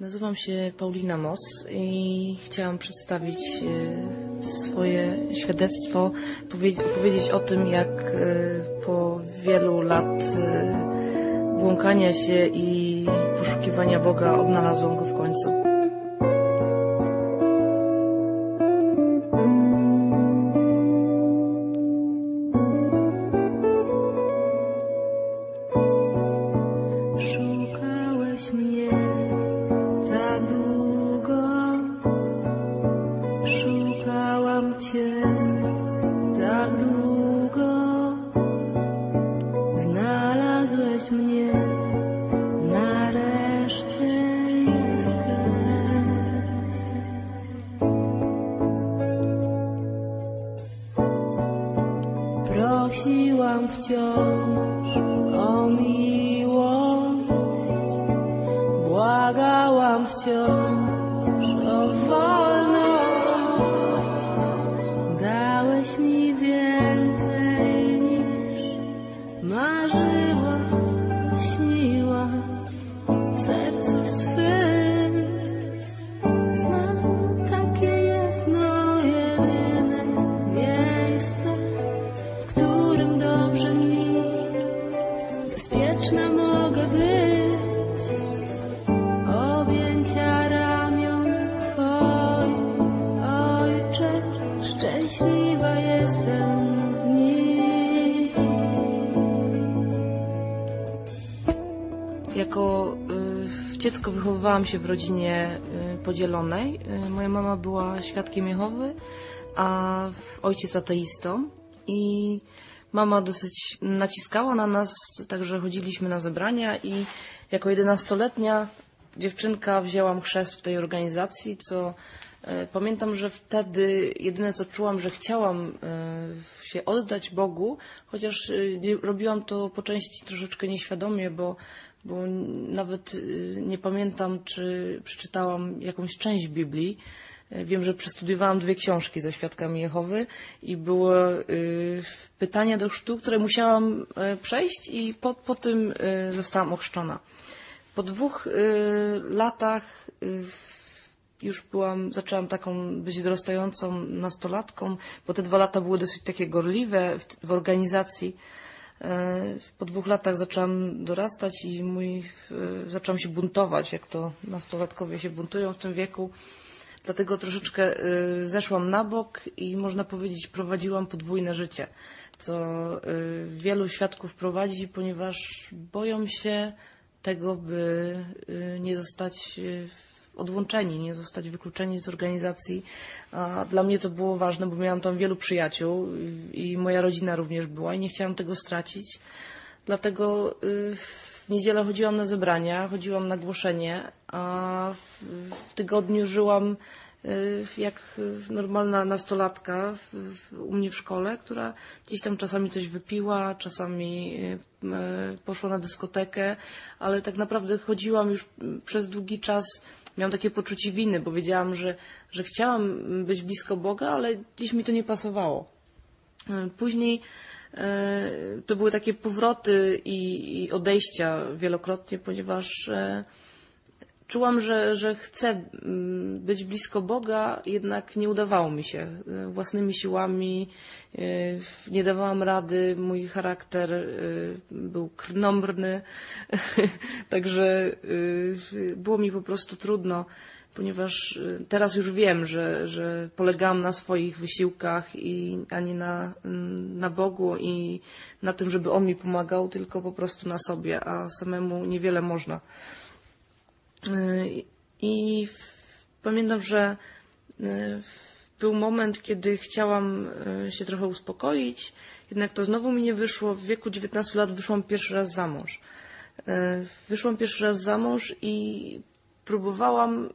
Nazywam się Paulina Mos i chciałam przedstawić e, swoje świadectwo, opowiedzieć o tym, jak e, po wielu lat e, błąkania się i poszukiwania Boga odnalazłam go w końcu. Szukałeś mnie dziecko wychowywałam się w rodzinie y, podzielonej. Y, moja mama była świadkiem Jehowy, a ojciec ateistą. I mama dosyć naciskała na nas, także chodziliśmy na zebrania i jako jedenastoletnia dziewczynka wzięłam chrzest w tej organizacji, co e, pamiętam, że wtedy jedyne co czułam, że chciałam się oddać Bogu, chociaż robiłam to po części troszeczkę nieświadomie, bo, bo nawet e, nie pamiętam, czy przeczytałam jakąś część Biblii. E, Wiem, że przestudiowałam dwie książki ze Świadkami Jehowy i były y, pytania do chrztu, które musiałam przejść i po, po tym zostałam ochrzczona. Po dwóch y, latach y, już byłam, zaczęłam taką być dorastającą nastolatką, bo te dwa lata były dosyć takie gorliwe w, w organizacji. E, Po dwóch latach zaczęłam dorastać i mój, e, zaczęłam się buntować, jak to nastolatkowie się buntują w tym wieku. Dlatego troszeczkę y, zeszłam na bok i można powiedzieć prowadziłam podwójne życie, co wielu świadków prowadzi, ponieważ boją się tego, by nie zostać y, odłączeni, nie zostać wykluczeni z organizacji. Dla mnie to było ważne, bo miałam tam wielu przyjaciół i moja rodzina również była i nie chciałam tego stracić. Dlatego y, w niedzielę chodziłam na zebrania, chodziłam na głoszenie, a w, tygodniu żyłam y, jak normalna nastolatka u mnie w szkole, która gdzieś tam czasami coś wypiła, czasami y, poszła na dyskotekę, ale tak naprawdę chodziłam już przez długi czas. Miałam takie poczucie winy, bo wiedziałam, że, że chciałam być blisko Boga, ale gdzieś mi to nie pasowało. Y, Później e, to były takie powroty i, i odejścia wielokrotnie, ponieważ e, czułam, że, że chcę mm, być blisko Boga, jednak nie udawało mi się. E, Własnymi siłami e, nie dawałam rady, mój charakter e, był krnąbrny, także było mi po prostu trudno ponieważ y, teraz już wiem, że, że polegałam na swoich wysiłkach, i, a nie na, mm, na Bogu i na tym, żeby On mi pomagał, tylko po prostu na sobie, a samemu niewiele można. Y, I pamiętam, że y, był moment, kiedy chciałam y, się trochę uspokoić, jednak to znowu mi nie wyszło. W wieku 19 lat wyszłam pierwszy raz za mąż. Wyszłam pierwszy raz za mąż i próbowałam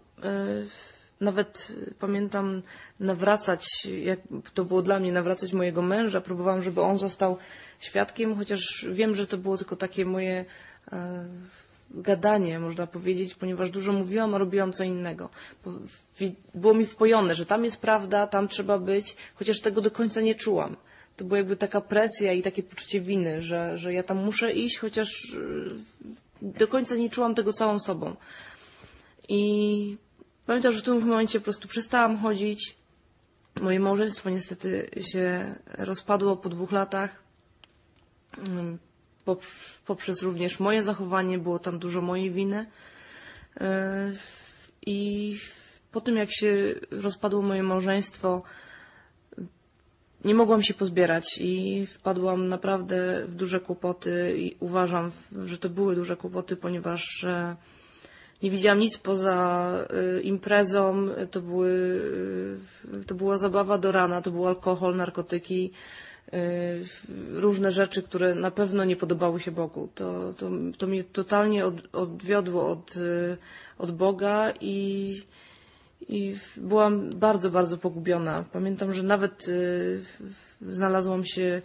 nawet pamiętam nawracać, jak to było dla mnie, nawracać mojego męża. Próbowałam, żeby on został świadkiem, chociaż wiem, że to było tylko takie moje gadanie, można powiedzieć, ponieważ dużo mówiłam, a robiłam co innego. Było mi wpojone, że tam jest prawda, tam trzeba być, chociaż tego do końca nie czułam. To była jakby taka presja i takie poczucie winy, że, że ja tam muszę iść, chociaż y, do końca nie czułam tego całą sobą. I pamiętam, że w tym momencie po prostu przestałam chodzić. Moje małżeństwo niestety się rozpadło po dwóch latach. Pop- Poprzez również moje zachowanie, było tam dużo mojej winy. E, I po tym, jak się rozpadło moje małżeństwo, nie mogłam się pozbierać i wpadłam naprawdę w duże kłopoty i uważam, że to były duże kłopoty, ponieważ e, nie widziałam nic poza e, imprezą, to, były, to była zabawa do rana, to był alkohol, narkotyki, różne rzeczy, które na pewno nie podobały się Bogu. To, to, to mnie totalnie od, odwiodło od, e, od Boga i i byłam bardzo, bardzo pogubiona. Pamiętam, że nawet y, znalazłam się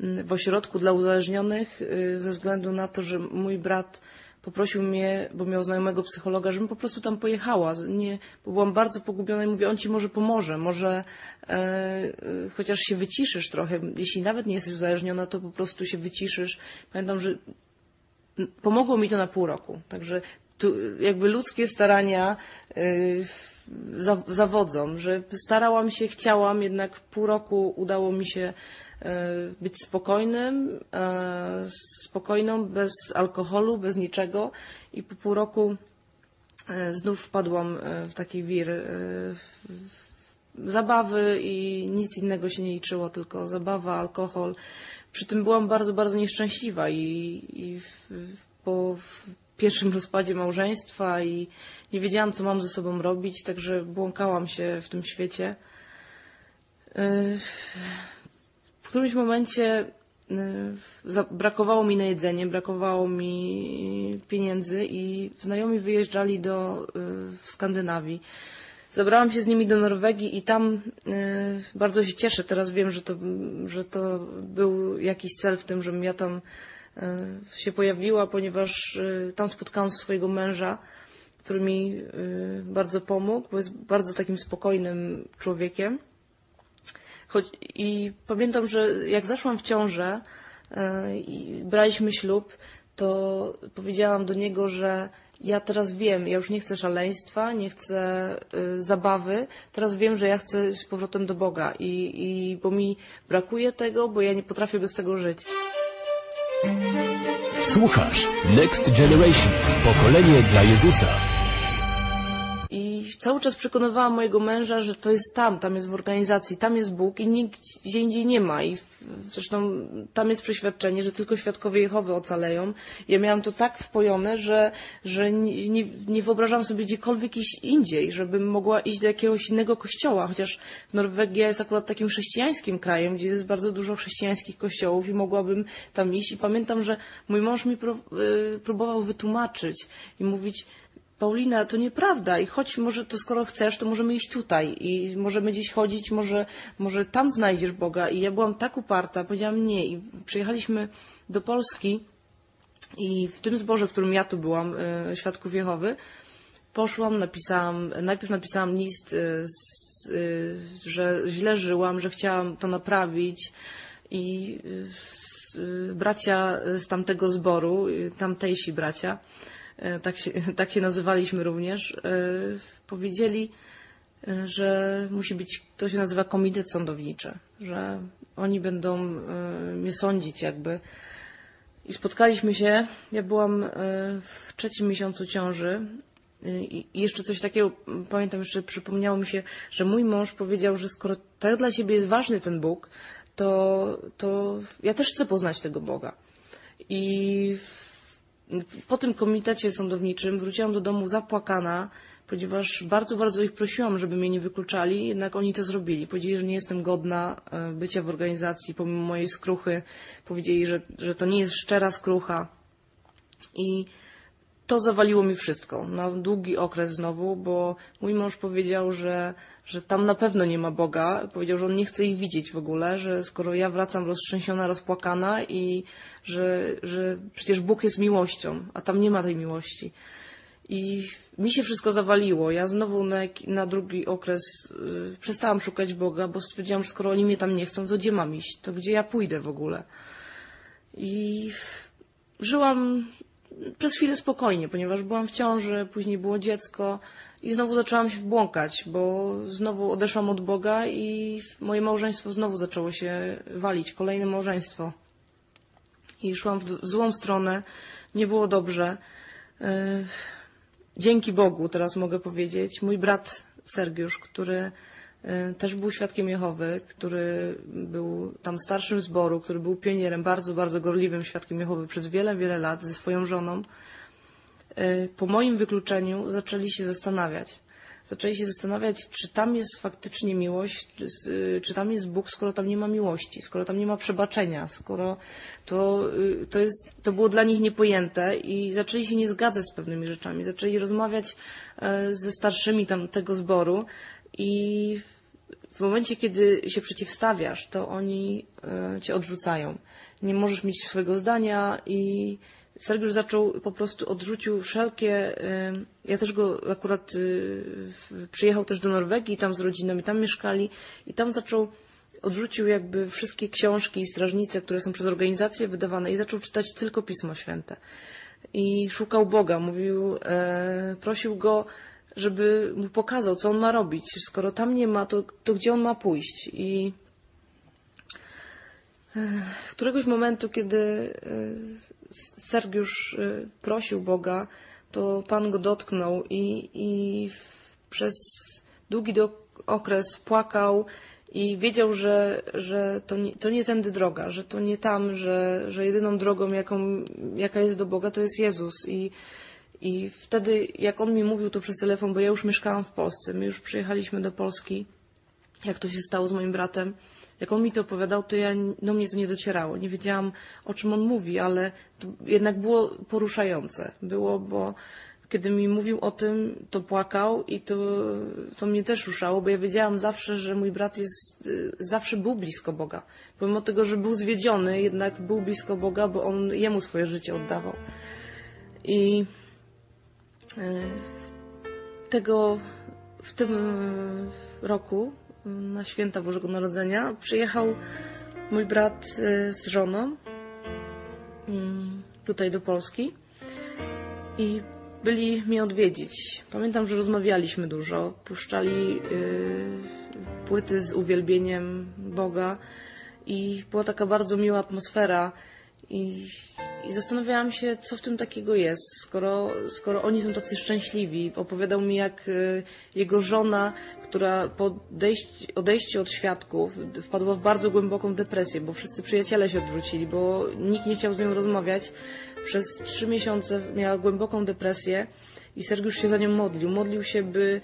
w ośrodku dla uzależnionych y, ze względu na to, że mój brat poprosił mnie, bo miał znajomego psychologa, żebym po prostu tam pojechała. Nie, bo byłam bardzo pogubiona i mówię, on ci może pomoże, może e, e, chociaż się wyciszysz trochę. Jeśli nawet nie jesteś uzależniona, to po prostu się wyciszysz. Pamiętam, że pomogło mi to na pół roku. Także tu jakby ludzkie starania za, zawodzą, że starałam się, chciałam, jednak pół roku udało mi się być spokojnym, e, spokojną, bez alkoholu, bez niczego i po pół roku e, znów wpadłam e, w taki wir e, zabawy i nic innego się nie liczyło, tylko zabawa, alkohol. Przy tym byłam bardzo, bardzo nieszczęśliwa i, i w, po pierwszym rozpadzie małżeństwa i nie wiedziałam, co mam ze sobą robić, także błąkałam się w tym świecie. Którymś momencie za- brakowało mi na jedzenie, brakowało mi pieniędzy i znajomi wyjeżdżali do w Skandynawii. Zabrałam się z nimi do Norwegii i tam y, bardzo się cieszę. Teraz wiem, że to, że to był jakiś cel w tym, żebym ja tam y, się pojawiła, ponieważ y, tam spotkałam swojego męża, który mi y, bardzo pomógł, bo jest bardzo takim spokojnym człowiekiem. I pamiętam, że jak zaszłam w ciążę y, i braliśmy ślub, to powiedziałam do niego, że ja teraz wiem, ja już nie chcę szaleństwa, nie chcę y, zabawy, teraz wiem, że ja chcę z powrotem do Boga i, i bo mi brakuje tego, bo ja nie potrafię bez tego żyć. Słuchasz Next Generation. Pokolenie dla Jezusa. Cały czas przekonywałam mojego męża, że to jest tam, tam jest w organizacji, tam jest Bóg i nikt gdzie indziej nie ma. I zresztą tam jest przeświadczenie, że tylko świadkowie Jehowy ocaleją. Ja miałam to tak wpojone, że, że nie, nie, nie wyobrażam sobie gdziekolwiek iść indziej, żebym mogła iść do jakiegoś innego kościoła, chociaż Norwegia jest akurat takim chrześcijańskim krajem, gdzie jest bardzo dużo chrześcijańskich kościołów i mogłabym tam iść. I pamiętam, że mój mąż mi y, próbował wytłumaczyć i mówić, Paulina, to nieprawda. I choć może to skoro chcesz, to możemy iść tutaj. I możemy gdzieś chodzić, może, może tam znajdziesz Boga. I ja byłam tak uparta, powiedziałam nie. I przyjechaliśmy do Polski i w tym zborze, w którym ja tu byłam, e, Świadków Jehowy, poszłam, napisałam, najpierw napisałam list, e, e, że źle żyłam, że chciałam to naprawić. I bracia z tamtego zboru, tamtejsi bracia, tak się, tak się nazywaliśmy również, e, powiedzieli, e, że musi być, to się nazywa komitet sądowniczy, że oni będą e, mnie sądzić jakby. I spotkaliśmy się, ja byłam e, w trzecim miesiącu ciąży e, i jeszcze coś takiego, pamiętam jeszcze, przypomniało mi się, że mój mąż powiedział, że skoro tak dla ciebie jest ważny ten Bóg, to, to ja też chcę poznać tego Boga. I po tym komitecie sądowniczym wróciłam do domu zapłakana, ponieważ bardzo, bardzo ich prosiłam, żeby mnie nie wykluczali, jednak oni to zrobili. Powiedzieli, że nie jestem godna e, bycia w organizacji pomimo mojej skruchy. Powiedzieli, że, że to nie jest szczera skrucha. I to zawaliło mi wszystko na długi okres znowu, bo mój mąż powiedział, że, że tam na pewno nie ma Boga. Powiedział, że on nie chce ich widzieć w ogóle, że skoro ja wracam roztrzęsiona, rozpłakana i że, że przecież Bóg jest miłością, a tam nie ma tej miłości. I mi się wszystko zawaliło. Ja znowu na, na drugi okres y, przestałam szukać Boga, bo stwierdziłam, że skoro oni mnie tam nie chcą, to gdzie mam iść? To gdzie ja pójdę w ogóle? I żyłam przez chwilę spokojnie, ponieważ byłam w ciąży, później było dziecko i znowu zaczęłam się błąkać, bo znowu odeszłam od Boga i moje małżeństwo znowu zaczęło się walić, kolejne małżeństwo. I szłam w w złą stronę, nie było dobrze. E, Dzięki Bogu, teraz mogę powiedzieć, mój brat Sergiusz, który też był świadkiem Jehowy, który był tam starszym zboru, który był pionierem, bardzo, bardzo gorliwym świadkiem Jehowy przez wiele, wiele lat ze swoją żoną, e, po moim wykluczeniu zaczęli się zastanawiać. Zaczęli się zastanawiać, czy tam jest faktycznie miłość, y, czy tam jest Bóg, skoro tam nie ma miłości, skoro tam nie ma przebaczenia, skoro to, to, jest, to było dla nich niepojęte i zaczęli się nie zgadzać z pewnymi rzeczami. Zaczęli rozmawiać e, ze starszymi tam tego zboru i w momencie, kiedy się przeciwstawiasz, to oni e, cię odrzucają. Nie możesz mieć swojego zdania i Sergiusz zaczął po prostu odrzucił wszelkie. e, Ja też go akurat e, przyjechał też do Norwegii, tam z rodziną i tam mieszkali i tam zaczął odrzucił jakby wszystkie książki i strażnice, które są przez organizacje wydawane i zaczął czytać tylko Pismo Święte. I szukał Boga, mówił, prosił go, żeby mu pokazał, co on ma robić. Skoro tam nie ma, to, to gdzie on ma pójść? I e, któregoś momentu, kiedy e, Sergiusz e, prosił Boga, to Pan go dotknął i, i w, przez długi okres płakał i wiedział, że, że to, nie, to nie tędy droga, że to nie tam, że, że jedyną drogą, jaką, jaka jest do Boga, to jest Jezus. I, I wtedy, jak on mi mówił to przez telefon, bo ja już mieszkałam w Polsce, my już przyjechaliśmy do Polski, jak to się stało z moim bratem. Jak on mi to opowiadał, to ja, do mnie to nie docierało. Nie wiedziałam, o czym on mówi, ale to jednak było poruszające. Było, bo kiedy mi mówił o tym, to płakał i to, to mnie też ruszało, bo ja wiedziałam zawsze, że mój brat jest, y, zawsze był blisko Boga. Pomimo tego, że był zwiedziony, jednak był blisko Boga, bo on jemu swoje życie oddawał. I tego w tym roku na święta Bożego Narodzenia przyjechał mój brat y, z żoną mm, tutaj do Polski i byli mnie odwiedzić. Pamiętam, że rozmawialiśmy dużo, puszczali y, płyty z uwielbieniem Boga i była taka bardzo miła atmosfera i, i zastanawiałam się, co w tym takiego jest, skoro, skoro oni są tacy szczęśliwi. Opowiadał mi, jak y, jego żona, która po odejściu, od świadków wpadła w bardzo głęboką depresję, bo wszyscy przyjaciele się odwrócili, bo nikt nie chciał z nią rozmawiać. Przez trzy miesiące miała głęboką depresję i Sergiusz się za nią modlił. Modlił się, by,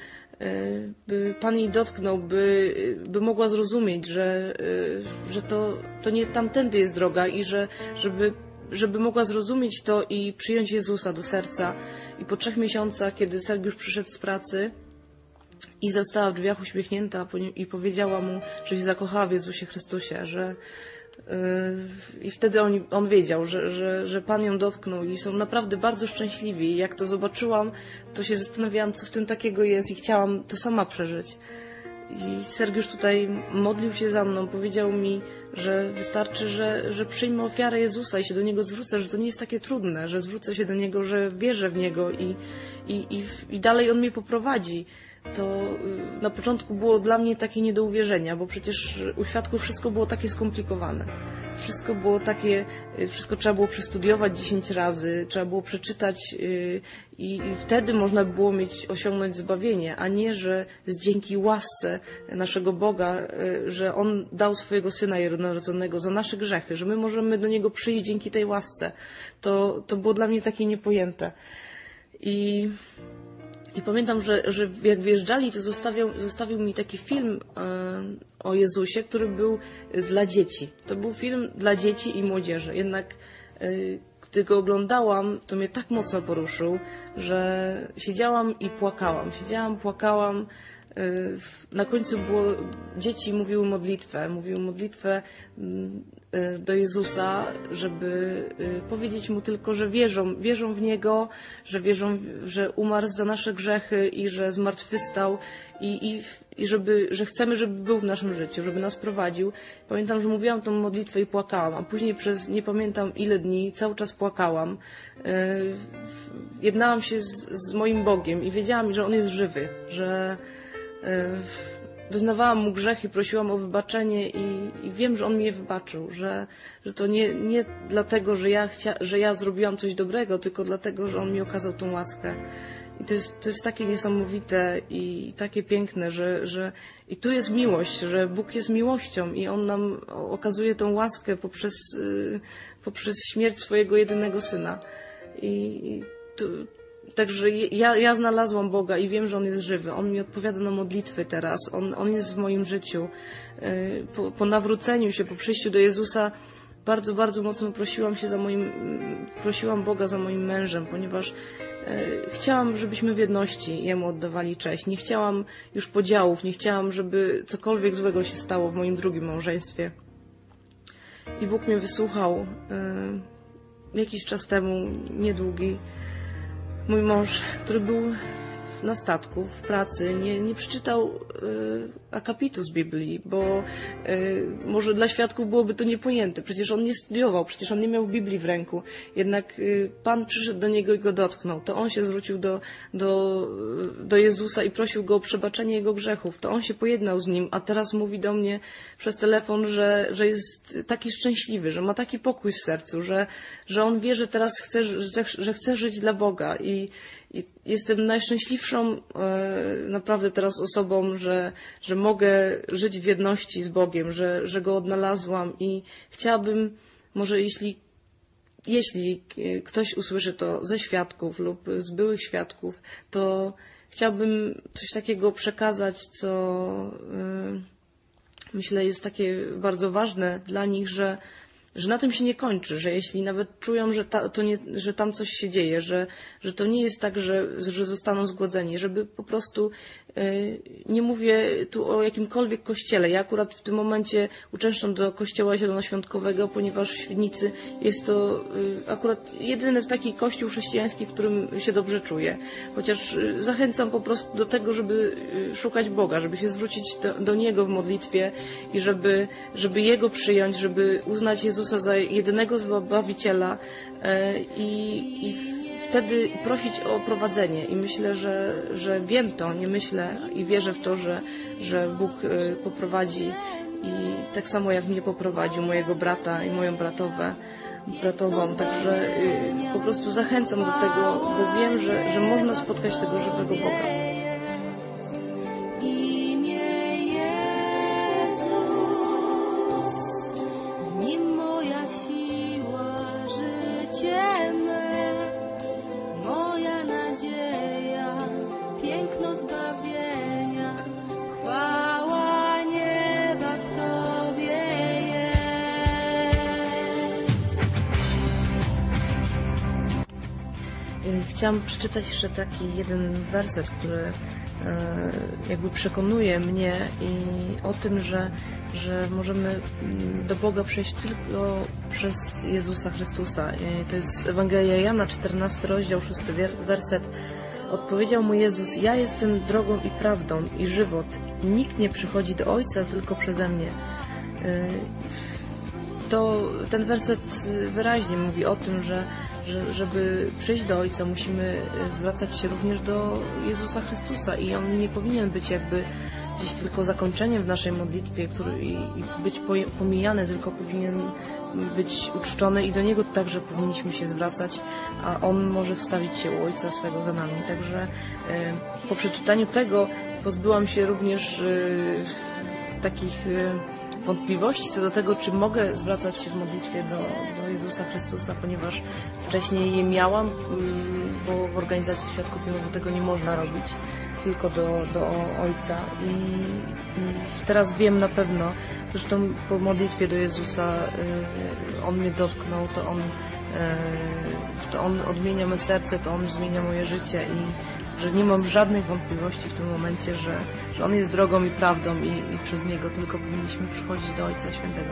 by Pan jej dotknął, by, by mogła zrozumieć, że, y, że to, to nie tamtędy jest droga i że, żeby, żeby mogła zrozumieć to i przyjąć Jezusa do serca. I po trzech miesiącach, kiedy Sergiusz przyszedł z pracy, i zastała w drzwiach uśmiechnięta i powiedziała mu, że się zakochała w Jezusie Chrystusie, że i wtedy on, on wiedział, że, że, że Pan ją dotknął i są naprawdę bardzo szczęśliwi. Jak to zobaczyłam, to się zastanawiałam, co w tym takiego jest i chciałam to sama przeżyć. I Sergiusz tutaj modlił się za mną, powiedział mi, że wystarczy, że, że przyjmę ofiarę Jezusa i się do Niego zwrócę, że to nie jest takie trudne, że zwrócę się do Niego, że wierzę w Niego i, i, i, i dalej On mnie poprowadzi. To y, na początku było dla mnie takie nie do uwierzenia, bo przecież u świadków wszystko było takie skomplikowane. Wszystko było takie, y, wszystko trzeba było przestudiować 10 razy, trzeba było przeczytać y, i, i wtedy można było mieć, osiągnąć zbawienie, a nie, że z dzięki łasce naszego Boga, że On dał swojego Syna Jednorodzonego za nasze grzechy, że my możemy do Niego przyjść dzięki tej łasce. To, to było dla mnie takie niepojęte. I i pamiętam, że, że jak wyjeżdżali, to zostawiał, zostawił mi taki film e, o Jezusie, który był e, dla dzieci. To był film dla dzieci i młodzieży. Jednak e, gdy go oglądałam, to mnie tak mocno poruszył, że siedziałam i płakałam. Siedziałam, płakałam. Na końcu było, dzieci mówiły modlitwę, mówiły modlitwę mm, y, do Jezusa, żeby y, powiedzieć Mu tylko, że wierzą, wierzą w Niego, że wierzą, że umarł za nasze grzechy i że zmartwychwstał i, i, i żeby, że chcemy, żeby był w naszym życiu, żeby nas prowadził. Pamiętam, że mówiłam tą modlitwę i płakałam, a później przez nie pamiętam ile dni cały czas płakałam. Y, Jednałam się z, z moim Bogiem i wiedziałam, że On jest żywy, że wyznawałam Mu grzech i prosiłam o wybaczenie i, i wiem, że On mi je wybaczył, że, że to nie, nie dlatego, że ja, chcia, że ja zrobiłam coś dobrego, tylko dlatego, że On mi okazał tą łaskę. I to jest, to jest takie niesamowite i takie piękne, że, że i tu jest miłość, że Bóg jest miłością i On nam okazuje tą łaskę poprzez, y, poprzez śmierć swojego jedynego Syna. I, i tu, także ja, ja znalazłam Boga i wiem, że On jest żywy. On mi odpowiada na modlitwy teraz. On, on jest w moim życiu. Y, Po, po nawróceniu się, po przyjściu do Jezusa bardzo, bardzo mocno prosiłam się za moim, prosiłam Boga za moim mężem, ponieważ e, chciałam, żebyśmy w jedności Jemu oddawali cześć. Nie chciałam już podziałów, nie chciałam, żeby cokolwiek złego się stało w moim drugim małżeństwie. I Bóg mnie wysłuchał e, jakiś czas temu, niedługi. Mój mąż, który był na statku, w pracy, nie, nie przeczytał y, akapitu z Biblii, bo y, może dla świadków byłoby to niepojęte. Przecież on nie studiował, przecież on nie miał Biblii w ręku. Jednak y, Pan przyszedł do niego i go dotknął. To on się zwrócił do, do, do Jezusa i prosił go o przebaczenie jego grzechów. To on się pojednał z nim, a teraz mówi do mnie przez telefon, że, że jest taki szczęśliwy, że ma taki pokój w sercu, że, że on wie, że teraz chce, że, że chce żyć dla Boga i jestem najszczęśliwszą e, naprawdę teraz osobą, że, że mogę żyć w jedności z Bogiem, że, że Go odnalazłam i chciałabym, może jeśli, jeśli ktoś usłyszy to ze świadków lub z byłych świadków, to chciałabym coś takiego przekazać, co e, myślę jest takie bardzo ważne dla nich, że że na tym się nie kończy, że jeśli nawet czują, że, ta, to nie, że tam coś się dzieje, że, że to nie jest tak, że, że zostaną zgłodzeni, żeby po prostu y, nie mówię tu o jakimkolwiek kościele. Ja akurat w tym momencie uczęszczam do kościoła zielonoświątkowego, ponieważ w Świdnicy jest to y, akurat jedyny taki kościół chrześcijański, w którym się dobrze czuję. Chociaż y, zachęcam po prostu do tego, żeby szukać Boga, żeby się zwrócić do, do Niego w modlitwie i żeby, żeby Jego przyjąć, żeby uznać Jezusa za jedynego Zbawiciela e, i, i wtedy prosić o prowadzenie. I myślę, że, że wiem to, nie myślę i wierzę w to, że, że Bóg e, poprowadzi i tak samo jak mnie poprowadził mojego brata i moją bratowę, bratową. Także y, po prostu zachęcam do tego, bo wiem, że, że można spotkać tego żywego Boga. Chciałam przeczytać jeszcze taki jeden werset, który e, jakby przekonuje mnie i o tym, że, że możemy mm, do Boga przejść tylko przez Jezusa Chrystusa. To jest Ewangelia Jana, 14 rozdział, 6 wier- werset. Odpowiedział mu Jezus, ja jestem drogą i prawdą i żywot. Nikt nie przychodzi do Ojca tylko przeze mnie. Y, to ten werset wyraźnie mówi o tym, że, że żeby przyjść do Ojca, musimy y, zwracać się również do Jezusa Chrystusa i On nie powinien być jakby gdzieś tylko zakończeniem w naszej modlitwie który, i, i być pomijany, tylko powinien być uczczony i do Niego także powinniśmy się zwracać, a On może wstawić się u Ojca swego za nami. Także y, po przeczytaniu tego pozbyłam się również y, takich y, wątpliwości co do tego, czy mogę zwracać się w modlitwie do, do Jezusa Chrystusa, ponieważ wcześniej je miałam, mm, bo w organizacji Świadków Jehowy tego nie można robić, tylko do, do Ojca. I, I teraz wiem na pewno, zresztą po modlitwie do Jezusa y, On mnie dotknął, to On, y, to on odmienia me serce, to On zmienia moje życie i że nie mam żadnej wątpliwości w tym momencie, że, że On jest drogą i prawdą i, i przez Niego tylko powinniśmy przychodzić do Ojca Świętego.